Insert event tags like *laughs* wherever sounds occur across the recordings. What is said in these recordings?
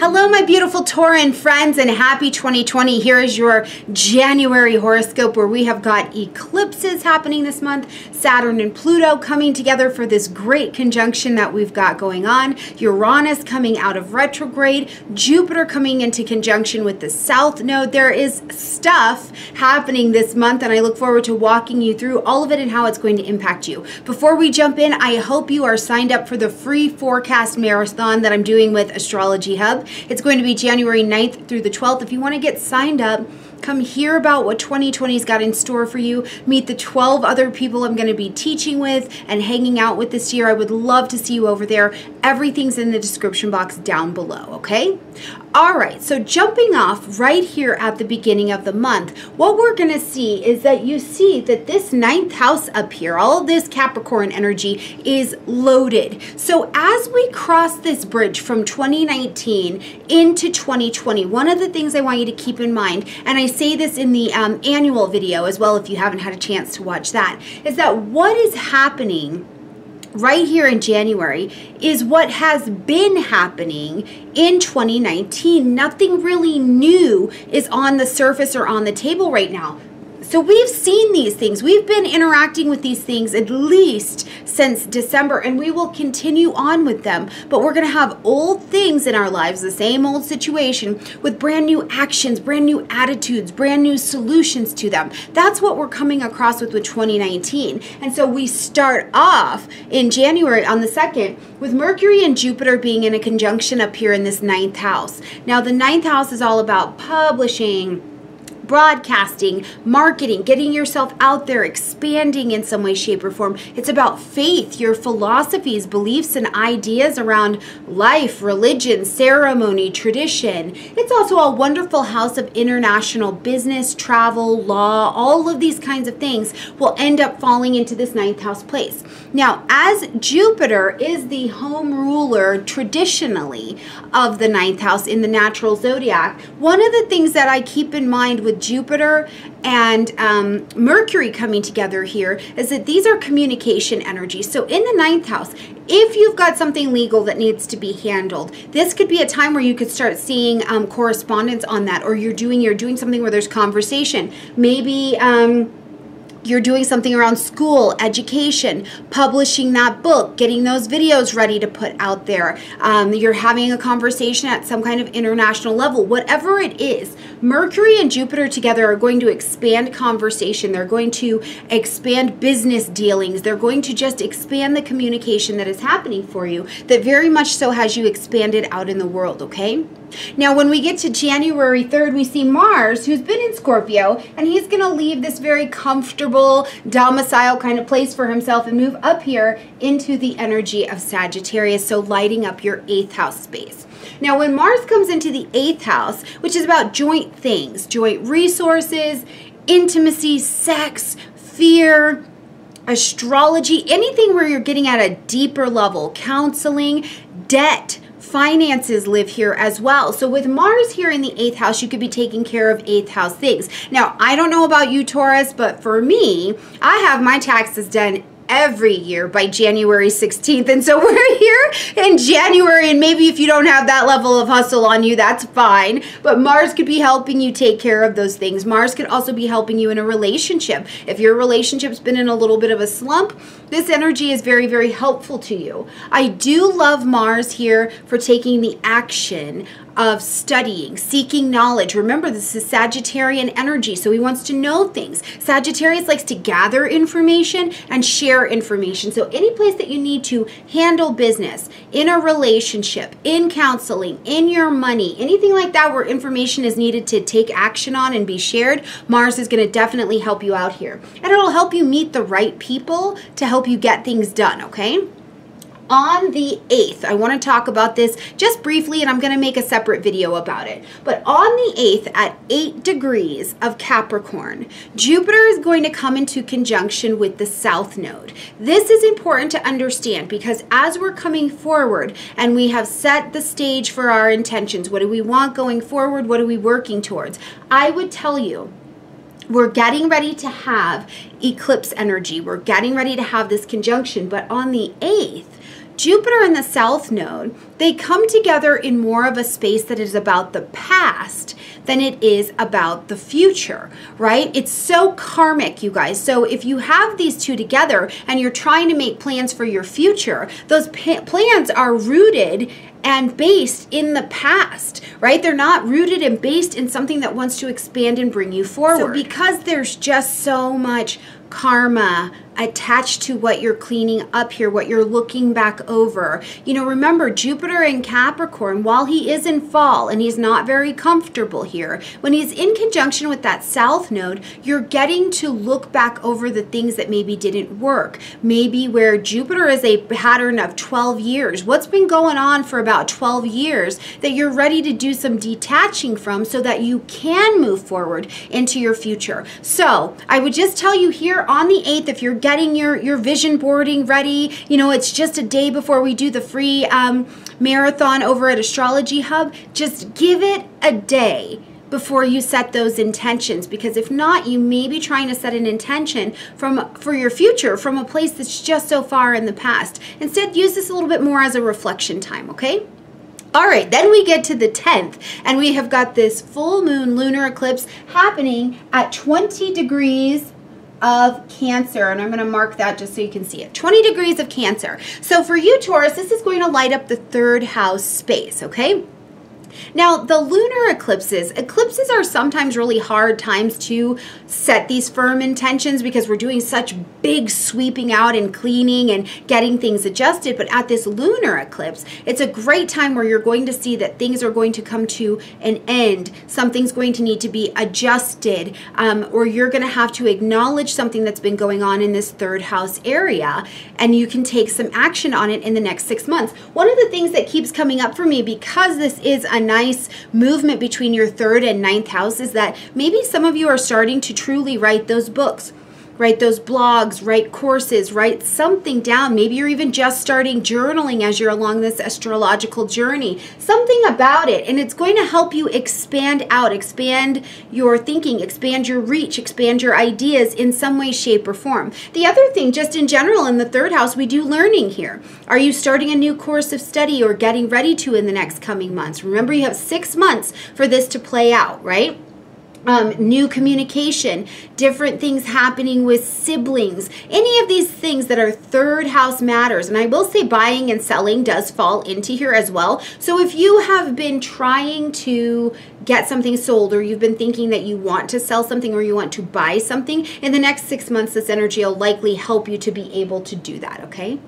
Hello, my beautiful Taurean friends, and happy 2020. Here is your January horoscope where we have got eclipses happening this month, Saturn and Pluto coming together for this great conjunction that we've got going on, Uranus coming out of retrograde, Jupiter coming into conjunction with the South Node. There is stuff happening this month, and I look forward to walking you through all of it and how it's going to impact you. Before we jump in, I hope you are signed up for the free forecast marathon that I'm doing with Astrology Hub. It's going to be January 9th through the 12th. If you want to get signed up, come hear about what 2020's got in store for you. Meet the 12 other people I'm going to be teaching with and hanging out with this year. I would love to see you over there. Everything's in the description box down below, okay? All right, so jumping off right here at the beginning of the month, what we're going to see is that you see that this ninth house up here, all this Capricorn energy is loaded. So as we cross this bridge from 2019 into 2020, one of the things I want you to keep in mind, and I say this in the um, annual video as well if you haven't had a chance to watch that, is that what is happening right here in January is what has been happening in 2019. Nothing really new is on the surface or on the table right now. So we've seen these things. We've been interacting with these things at least since December, and we will continue on with them. But we're going to have old things in our lives, the same old situation, with brand new actions, brand new attitudes, brand new solutions to them. That's what we're coming across with with 2019. And so we start off in January on the 2nd with Mercury and Jupiter being in a conjunction up here in this ninth house. Now, the ninth house is all about publishing broadcasting, marketing, getting yourself out there, expanding in some way, shape, or form. It's about faith, your philosophies, beliefs, and ideas around life, religion, ceremony, tradition. It's also a wonderful house of international business, travel, law, all of these kinds of things will end up falling into this ninth house place. Now, as Jupiter is the home ruler traditionally of the ninth house in the natural zodiac, one of the things that I keep in mind with Jupiter and um, Mercury coming together here is that these are communication energies. So in the ninth house, if you've got something legal that needs to be handled, this could be a time where you could start seeing um, correspondence on that, or you're doing you're doing something where there's conversation. Maybe. Um, you're doing something around school, education, publishing that book, getting those videos ready to put out there. Um, you're having a conversation at some kind of international level, whatever it is. Mercury and Jupiter together are going to expand conversation. They're going to expand business dealings. They're going to just expand the communication that is happening for you that very much so has you expanded out in the world, okay? Now, when we get to January 3rd, we see Mars, who's been in Scorpio, and he's going to leave this very comfortable domicile kind of place for himself and move up here into the energy of Sagittarius, so lighting up your eighth house space. Now, when Mars comes into the eighth house, which is about joint things, joint resources, intimacy, sex, fear, astrology, anything where you're getting at a deeper level, counseling, debt, finances live here as well. So with Mars here in the eighth house, you could be taking care of eighth house things. Now, I don't know about you, Taurus, but for me, I have my taxes done every year by January 16th. And so *laughs* we're here in January, and maybe if you don't have that level of hustle on you, that's fine. But Mars could be helping you take care of those things. Mars could also be helping you in a relationship. If your relationship's been in a little bit of a slump, this energy is very, very helpful to you. I do love Mars here for taking the action of studying, seeking knowledge. Remember, this is Sagittarian energy, so he wants to know things. Sagittarius likes to gather information and share information. So, any place that you need to handle business, in a relationship, in counseling, in your money, anything like that where information is needed to take action on and be shared, Mars is going to definitely help you out here. And it'll help you meet the right people to help you get things done, okay? On the 8th, I want to talk about this just briefly and I'm going to make a separate video about it. But on the 8th at 8 degrees of Capricorn, Jupiter is going to come into conjunction with the South Node. This is important to understand because as we're coming forward and we have set the stage for our intentions, what do we want going forward? What are we working towards? I would tell you we're getting ready to have eclipse energy. We're getting ready to have this conjunction, but on the 8th, Jupiter and the South Node, they come together in more of a space that is about the past than it is about the future, right? It's so karmic, you guys. So if you have these two together and you're trying to make plans for your future, those plans are rooted and based in the past, right? They're not rooted and based in something that wants to expand and bring you forward. So because there's just so much karma attached to what you're cleaning up here, what you're looking back over. You know, remember Jupiter in Capricorn, while he is in fall and he's not very comfortable here, when he's in conjunction with that south node, you're getting to look back over the things that maybe didn't work. Maybe where Jupiter is a pattern of 12 years. What's been going on for about 12 years that you're ready to do some detaching from so that you can move forward into your future. So I would just tell you here on the 8th, if you're getting your, your vision boarding ready. You know, it's just a day before we do the free um, marathon over at Astrology Hub. Just give it a day before you set those intentions because if not you may be trying to set an intention from for your future from a place that's just so far in the past instead use this a little bit more as a reflection time okay all right, then we get to the 10th, and we have got this full moon lunar eclipse happening at 20 degrees of Cancer, and I'm going to mark that just so you can see it. 20 degrees of Cancer. So for you, Taurus, this is going to light up the third house space, okay? Now, the lunar eclipses, eclipses are sometimes really hard times to set these firm intentions because we're doing such big sweeping out and cleaning and getting things adjusted. But at this lunar eclipse, it's a great time where you're going to see that things are going to come to an end. Something's going to need to be adjusted, um, or you're going to have to acknowledge something that's been going on in this third house area, and you can take some action on it in the next six months. One of the things that keeps coming up for me because this is nice movement between your third and ninth houses that maybe some of you are starting to truly write those books write those blogs, write courses, write something down. Maybe you're even just starting journaling as you're along this astrological journey. Something about it, and it's going to help you expand out, expand your thinking, expand your reach, expand your ideas in some way, shape, or form. The other thing, just in general, in the third house, we do learning here. Are you starting a new course of study or getting ready to in the next coming months? Remember, you have six months for this to play out, right? Um, new communication, different things happening with siblings, any of these things that are third house matters. And I will say buying and selling does fall into here as well. So if you have been trying to get something sold or you've been thinking that you want to sell something or you want to buy something, in the next six months, this energy will likely help you to be able to do that, okay?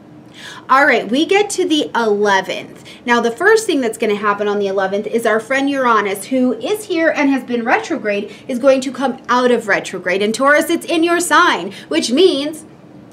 All right, we get to the 11th. Now, the first thing that's going to happen on the 11th is our friend Uranus, who is here and has been retrograde, is going to come out of retrograde. And Taurus, it's in your sign, which means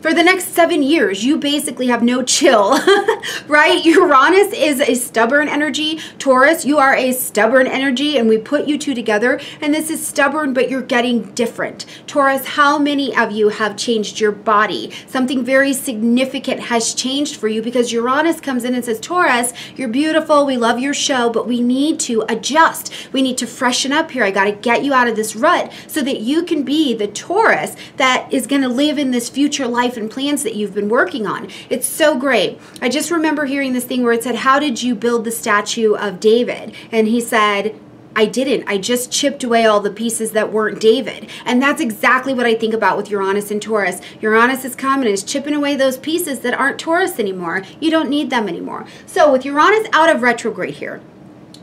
for the next seven years, you basically have no chill, *laughs* right? Uranus is a stubborn energy. Taurus, you are a stubborn energy, and we put you two together, and this is stubborn, but you're getting different. Taurus, how many of you have changed your body? Something very significant has changed for you because Uranus comes in and says, Taurus, you're beautiful. We love your show, but we need to adjust. We need to freshen up here. I got to get you out of this rut so that you can be the Taurus that is going to live in this future life life and plans that you've been working on. It's so great. I just remember hearing this thing where it said, How did you build the statue of David? And he said, I didn't. I just chipped away all the pieces that weren't David. And that's exactly what I think about with Uranus and Taurus. Uranus is coming and is chipping away those pieces that aren't Taurus anymore. You don't need them anymore. So with Uranus out of retrograde here,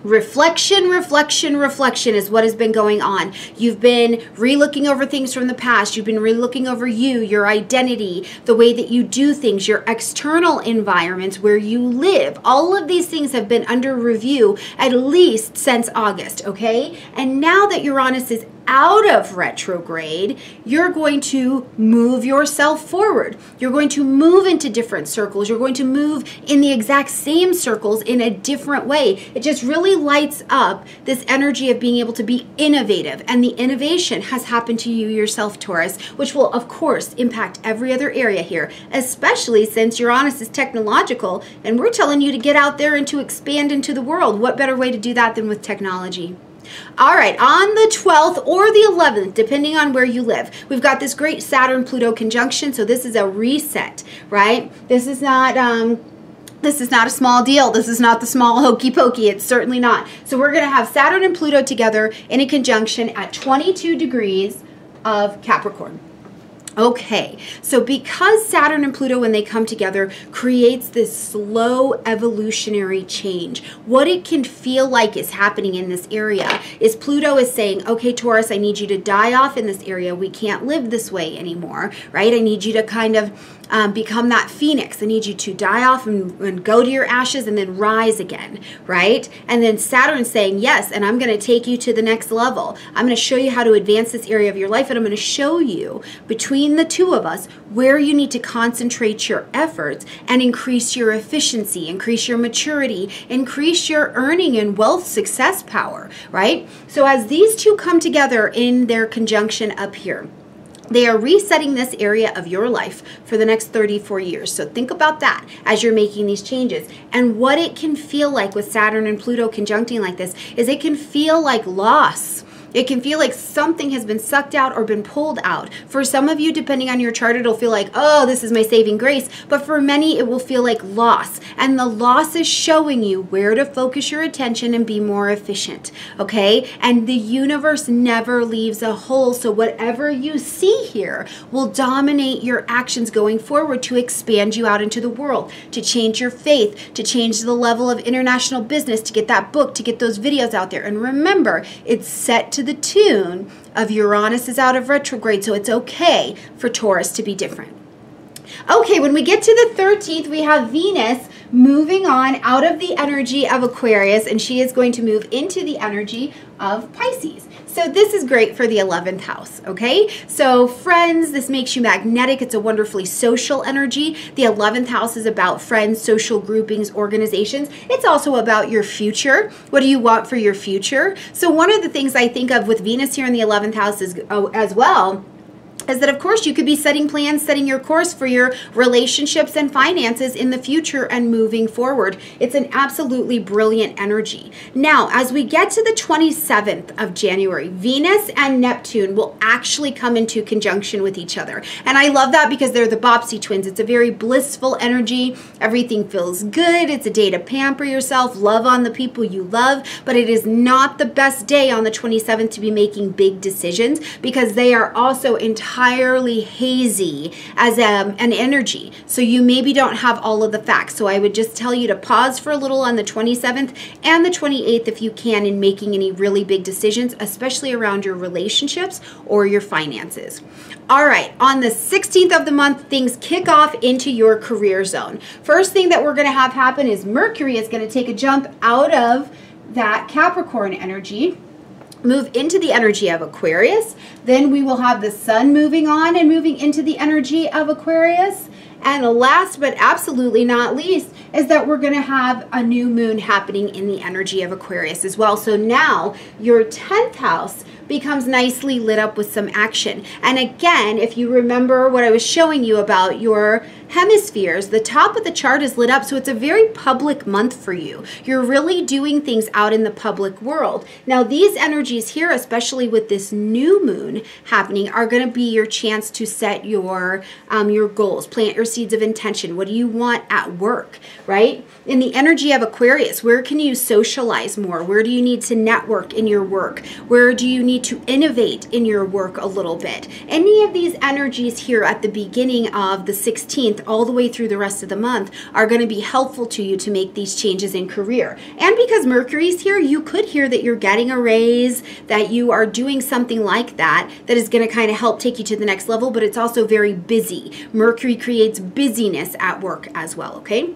Reflection, reflection, reflection is what has been going on. You've been relooking over things from the past. You've been relooking over you, your identity, the way that you do things, your external environments where you live. All of these things have been under review at least since August, okay? And now that Uranus is out of retrograde, you're going to move yourself forward. You're going to move into different circles. You're going to move in the exact same circles in a different way. It just really lights up this energy of being able to be innovative. And the innovation has happened to you yourself, Taurus, which will, of course, impact every other area here, especially since Uranus is technological and we're telling you to get out there and to expand into the world. What better way to do that than with technology? All right, on the 12th or the 11th, depending on where you live, we've got this great Saturn Pluto conjunction. So this is a reset, right? This is not. Um, this is not a small deal. This is not the small hokey pokey. It's certainly not. So we're going to have Saturn and Pluto together in a conjunction at 22 degrees of Capricorn. Okay, so because Saturn and Pluto, when they come together, creates this slow evolutionary change, what it can feel like is happening in this area is Pluto is saying, okay, Taurus, I need you to die off in this area. We can't live this way anymore, right? I need you to kind of um, become that phoenix. I need you to die off and, and, go to your ashes and then rise again, right? And then Saturn saying, Yes, and I'm going to take you to the next level. I'm going to show you how to advance this area of your life, and I'm going to show you between the two of us where you need to concentrate your efforts and increase your efficiency, increase your maturity, increase your earning and wealth success power, right? So as these two come together in their conjunction up here, they are resetting this area of your life for the next 34 years. So think about that as you're making these changes. And what it can feel like with Saturn and Pluto conjuncting like this is it can feel like loss it can feel like something has been sucked out or been pulled out. For some of you, depending on your chart, it'll feel like, oh, this is my saving grace. But for many, it will feel like loss. And the loss is showing you where to focus your attention and be more efficient. Okay? And the universe never leaves a hole. So whatever you see here will dominate your actions going forward to expand you out into the world, to change your faith, to change the level of international business, to get that book, to get those videos out there. And remember, it's set to the tune of Uranus is out of retrograde, so it's okay for Taurus to be different. Okay, when we get to the 13th, we have Venus moving on out of the energy of Aquarius, and she is going to move into the energy of Pisces. So this is great for the 11th house, okay? So friends, this makes you magnetic. It's a wonderfully social energy. The 11th house is about friends, social groupings, organizations. It's also about your future. What do you want for your future? So one of the things I think of with Venus here in the 11th house is oh, as well is that of course you could be setting plans, setting your course for your relationships and finances in the future and moving forward. It's an absolutely brilliant energy. Now, as we get to the 27th of January, Venus and Neptune will actually come into conjunction with each other. And I love that because they're the Bobbsey twins. It's a very blissful energy. Everything feels good. It's a day to pamper yourself, love on the people you love, but it is not the best day on the 27th to be making big decisions because they are also entirely entirely hazy as um, an energy. So you maybe don't have all of the facts. So I would just tell you to pause for a little on the 27th and the 28th if you can in making any really big decisions, especially around your relationships or your finances. All right, on the 16th of the month, things kick off into your career zone. First thing that we're going to have happen is Mercury is going to take a jump out of that Capricorn energy move into the energy of Aquarius. Then we will have the sun moving on and moving into the energy of Aquarius. And last but absolutely not least is that we're going to have a new moon happening in the energy of Aquarius as well. So now your 10th house becomes nicely lit up with some action. And again, if you remember what I was showing you about your hemispheres, the top of the chart is lit up, so it's a very public month for you. You're really doing things out in the public world. Now, these energies here, especially with this new moon happening, are going to be your chance to set your um, your goals, plant your seeds of intention. What do you want at work, right? In the energy of Aquarius, where can you socialize more? Where do you need to network in your work? Where do you need to innovate in your work a little bit? Any of these energies here at the beginning of the 16th all the way through the rest of the month are going to be helpful to you to make these changes in career. And because Mercury's here, you could hear that you're getting a raise, that you are doing something like that that is going to kind of help take you to the next level, but it's also very busy. Mercury creates busyness at work as well, okay?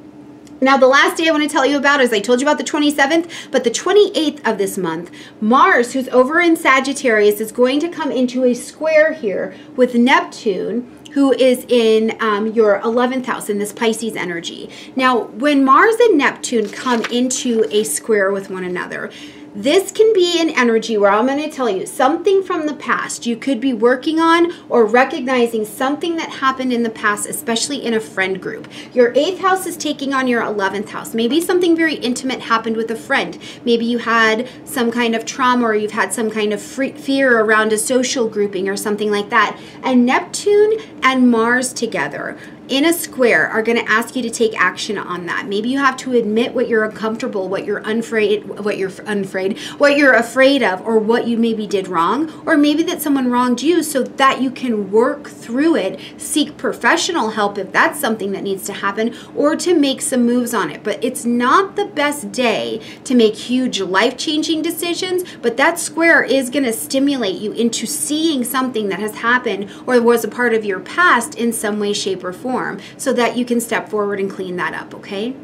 Now, the last day I want to tell you about is I told you about the 27th, but the 28th of this month, Mars, who's over in Sagittarius, is going to come into a square here with Neptune who is in um, your 11th house in this Pisces energy. Now, when Mars and Neptune come into a square with one another, this can be an energy where I'm going to tell you something from the past you could be working on or recognizing something that happened in the past, especially in a friend group. Your eighth house is taking on your 11th house. Maybe something very intimate happened with a friend. Maybe you had some kind of trauma or you've had some kind of fear around a social grouping or something like that. And Neptune and Mars together in a square are going to ask you to take action on that. Maybe you have to admit what you're uncomfortable, what you're unafraid, what you're unafraid, what you're afraid of, or what you maybe did wrong, or maybe that someone wronged you so that you can work through it, seek professional help if that's something that needs to happen, or to make some moves on it. But it's not the best day to make huge life changing decisions, but that square is going to stimulate you into seeing something that has happened or was a part of your past in some way, shape, or form form so that you can step forward and clean that up, okay?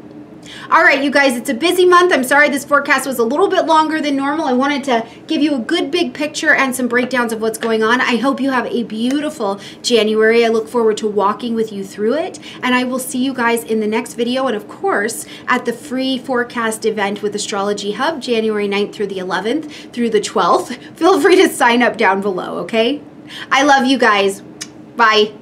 All right, you guys, it's a busy month. I'm sorry this forecast was a little bit longer than normal. I wanted to give you a good big picture and some breakdowns of what's going on. I hope you have a beautiful January. I look forward to walking with you through it. And I will see you guys in the next video. And of course, at the free forecast event with Astrology Hub, January 9th through the 11th through the 12th. *laughs* Feel free to sign up down below, okay? I love you guys. Bye.